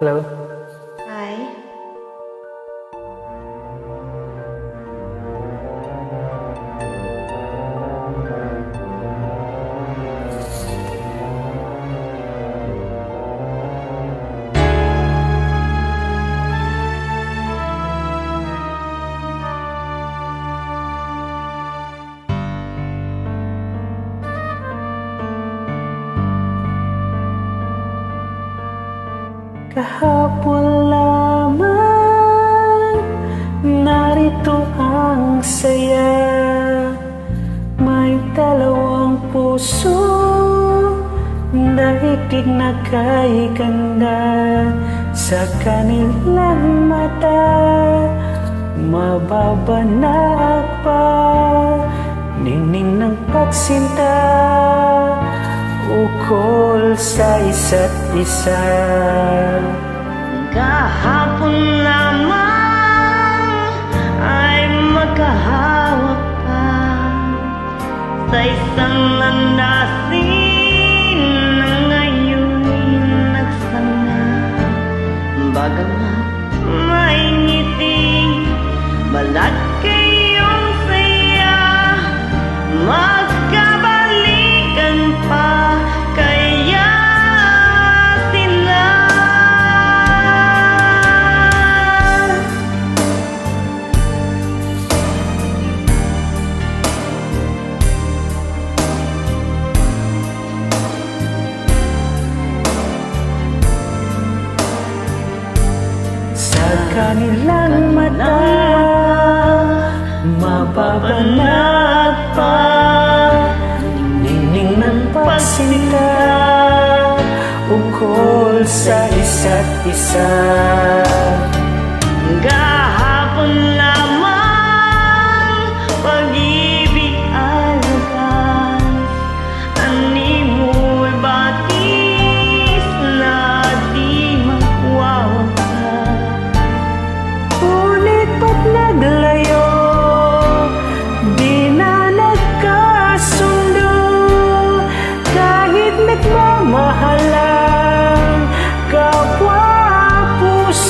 Hello? Kahapon lamang Narito ang saya. May dalawang puso Daigdig na kay ganda. Sa kanilang mata Mababanag pa Ningning ng pagsinta Ukol sa isa't isa. Kahapon lamang ay magkahawak pa. Sa kanilang mata Mababanag pa. Ningning ng pagsinta Ukol sa isa't isa. Kahapon